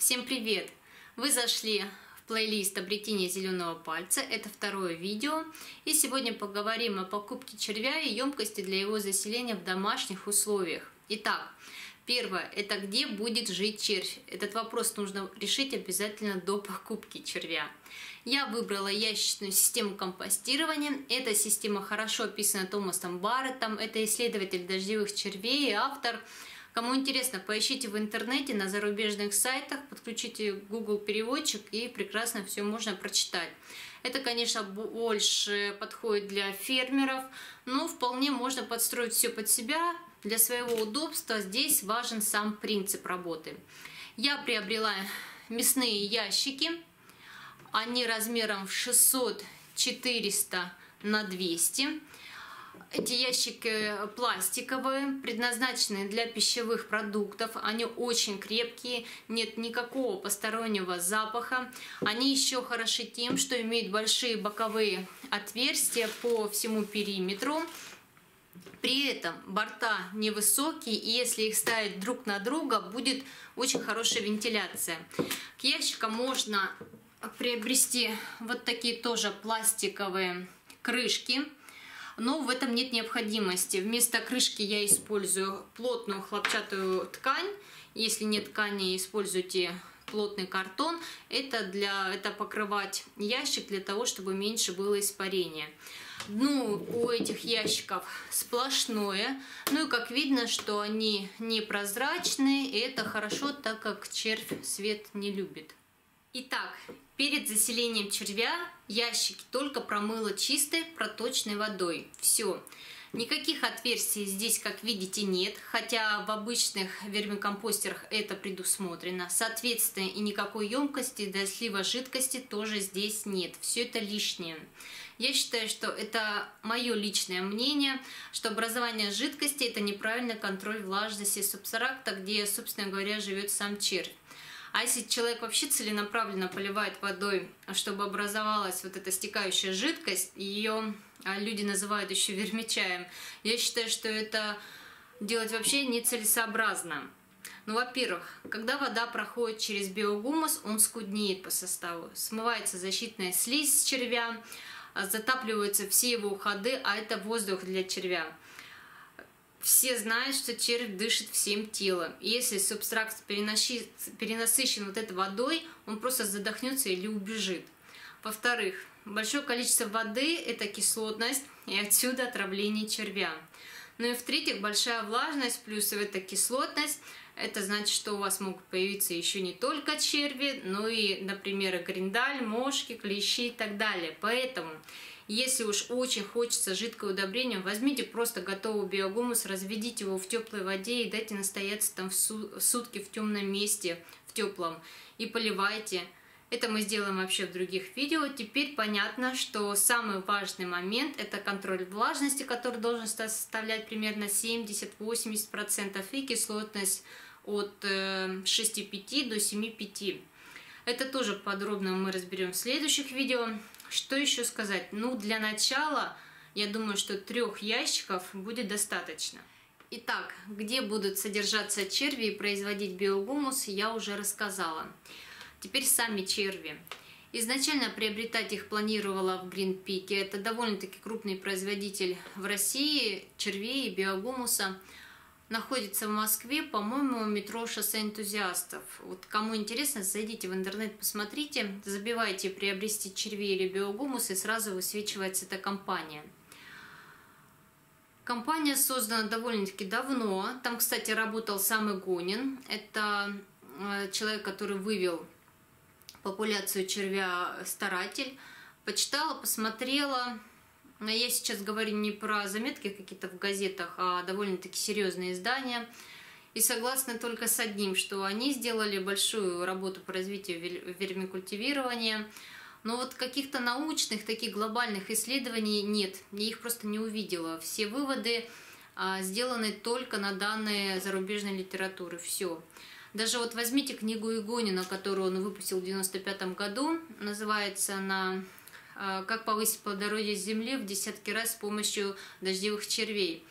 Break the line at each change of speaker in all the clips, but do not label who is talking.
Всем привет! Вы зашли в плейлист обретения зеленого пальца. Это второе видео. И сегодня поговорим о покупке червя и емкости для его заселения в домашних условиях. Итак, первое – это где будет жить червь. Этот вопрос нужно решить обязательно до покупки червя. Я выбрала ящичную систему компостирования. Эта система хорошо описана Томасом Барреттом. Это исследователь дождевых червей и автор – Кому интересно, поищите в интернете на зарубежных сайтах, подключите Google переводчик и прекрасно все можно прочитать. Это, конечно, больше подходит для фермеров, но вполне можно подстроить все под себя. Для своего удобства здесь важен сам принцип работы. Я приобрела мясные ящики. Они размером в 600-400 на 200. Эти ящики пластиковые, предназначенные для пищевых продуктов. Они очень крепкие, нет никакого постороннего запаха. Они еще хороши тем, что имеют большие боковые отверстия по всему периметру. При этом борта невысокие, и если их ставить друг на друга, будет очень хорошая вентиляция. К ящикам можно приобрести вот такие тоже пластиковые крышки но в этом нет необходимости. Вместо крышки я использую плотную хлопчатую ткань. Если нет ткани, используйте плотный картон. Это, для, это покрывать ящик для того, чтобы меньше было испарения. Дно у этих ящиков сплошное. Ну и как видно, что они непрозрачные. И это хорошо, так как червь свет не любит. Итак, перед заселением червя ящики только промыла чистой проточной водой. Все. Никаких отверстий здесь, как видите, нет, хотя в обычных вермикомпостерах это предусмотрено. Соответственно, и никакой емкости для слива жидкости тоже здесь нет. Все это лишнее. Я считаю, что это мое личное мнение, что образование жидкости – это неправильный контроль влажности субстракта, где, собственно говоря, живет сам червь. А если человек вообще целенаправленно поливает водой, чтобы образовалась вот эта стекающая жидкость, ее а, люди называют еще вермичаем, я считаю, что это делать вообще нецелесообразно. Ну, во-первых, когда вода проходит через биогумус, он скуднеет по составу. Смывается защитная слизь с червя, затапливаются все его уходы, а это воздух для червя все знают, что червь дышит всем телом. И если субстракт перенасыщен вот этой водой, он просто задохнется или убежит. Во-вторых, большое количество воды – это кислотность, и отсюда отравление червя. Ну и в-третьих, большая влажность плюс эта кислотность – это значит, что у вас могут появиться еще не только черви, но и, например, гриндаль, мошки, клещи и так далее. Поэтому если уж очень хочется жидкое удобрение, возьмите просто готовый биогумус, разведите его в теплой воде и дайте настояться там в сутки в темном месте, в теплом, и поливайте. Это мы сделаем вообще в других видео. Теперь понятно, что самый важный момент это контроль влажности, который должен составлять примерно 70-80% и кислотность от 6,5 э, до 7,5. Это тоже подробно мы разберем в следующих видео. Что еще сказать? Ну, для начала, я думаю, что трех ящиков будет достаточно. Итак, где будут содержаться черви и производить биогумус, я уже рассказала. Теперь сами черви. Изначально приобретать их планировала в Гринпике. Это довольно-таки крупный производитель в России червей и биогумуса находится в Москве, по-моему, метро «Шоссе энтузиастов». Вот кому интересно, зайдите в интернет, посмотрите, забивайте «Приобрести червей или биогумус» и сразу высвечивается эта компания. Компания создана довольно-таки давно. Там, кстати, работал сам Игонин. Это э, человек, который вывел популяцию червя старатель. Почитала, посмотрела, я сейчас говорю не про заметки какие-то в газетах, а довольно-таки серьезные издания. И согласна только с одним, что они сделали большую работу по развитию вермикультивирования. Но вот каких-то научных, таких глобальных исследований нет. Я их просто не увидела. Все выводы а, сделаны только на данные зарубежной литературы. Все. Даже вот возьмите книгу Игонина, которую он выпустил в 1995 году. Называется она как повысить плодородие земли в десятки раз с помощью дождевых червей.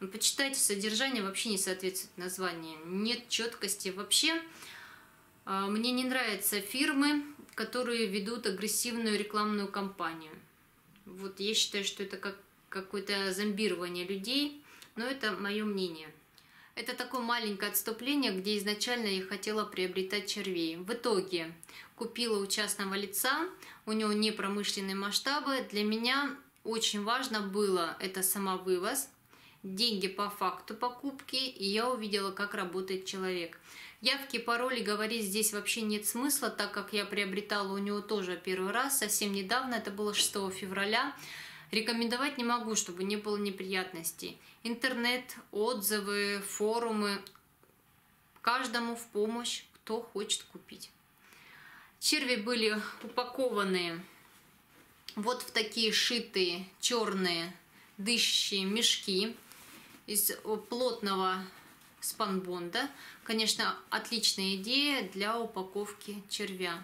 Ну, почитайте, содержание вообще не соответствует названию. Нет четкости вообще. А, мне не нравятся фирмы, которые ведут агрессивную рекламную кампанию. Вот я считаю, что это как какое-то зомбирование людей, но это мое мнение. Это такое маленькое отступление, где изначально я хотела приобретать червей. В итоге купила у частного лица, у него не промышленные масштабы. Для меня очень важно было это самовывоз, деньги по факту покупки, и я увидела, как работает человек. Явки, пароли говорить здесь вообще нет смысла, так как я приобретала у него тоже первый раз, совсем недавно, это было 6 февраля. Рекомендовать не могу, чтобы не было неприятностей. Интернет, отзывы, форумы. Каждому в помощь, кто хочет купить. Черви были упакованы вот в такие шитые черные дышащие мешки из плотного спанбонда. Конечно, отличная идея для упаковки червя.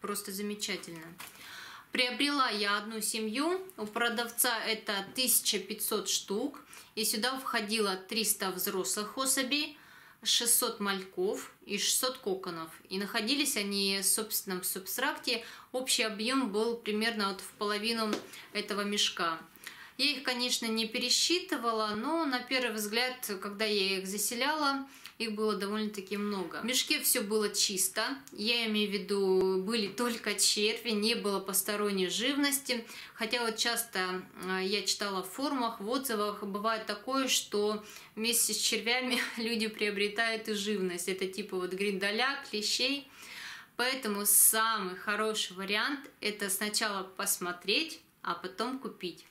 Просто замечательно. Приобрела я одну семью, у продавца это 1500 штук, и сюда входило 300 взрослых особей, 600 мальков и 600 коконов. И находились они в собственном субстракте. Общий объем был примерно вот в половину этого мешка. Я их, конечно, не пересчитывала, но на первый взгляд, когда я их заселяла, их было довольно-таки много. В мешке все было чисто, я имею в виду, были только черви, не было посторонней живности. Хотя вот часто а, я читала в форумах, в отзывах, бывает такое, что вместе с червями люди приобретают и живность. Это типа вот гриндаля, клещей. Поэтому самый хороший вариант это сначала посмотреть, а потом купить.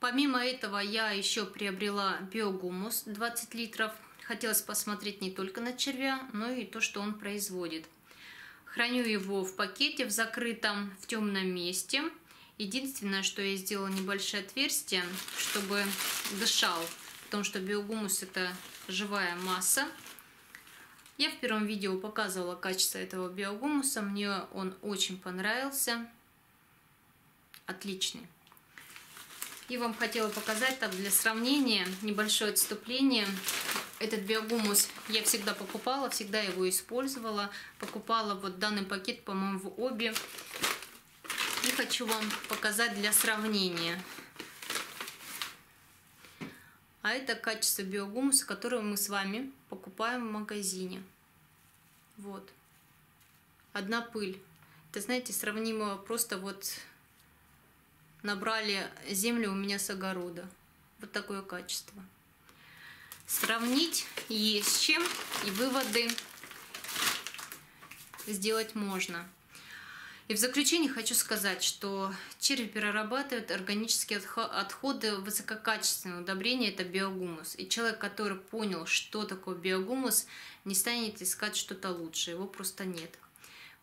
Помимо этого я еще приобрела биогумус 20 литров. Хотелось посмотреть не только на червя, но и то, что он производит. Храню его в пакете, в закрытом, в темном месте. Единственное, что я сделала небольшое отверстие, чтобы дышал, потому что биогумус это живая масса. Я в первом видео показывала качество этого биогумуса, мне он очень понравился, отличный. И вам хотела показать так для сравнения небольшое отступление. Этот биогумус я всегда покупала, всегда его использовала. Покупала вот данный пакет, по-моему, в обе. И хочу вам показать для сравнения. А это качество биогумуса, которое мы с вами покупаем в магазине. Вот. Одна пыль. Это, знаете, сравнимо просто вот набрали землю у меня с огорода. Вот такое качество. Сравнить есть чем, и выводы сделать можно. И в заключение хочу сказать, что черви перерабатывают органические отходы высококачественного удобрения, это биогумус. И человек, который понял, что такое биогумус, не станет искать что-то лучше, его просто нет.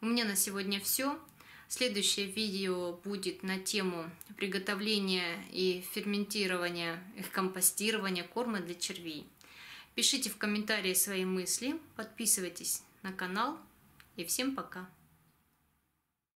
У меня на сегодня все. Следующее видео будет на тему приготовления и ферментирования, их компостирования корма для червей. Пишите в комментарии свои мысли, подписывайтесь на канал и всем пока!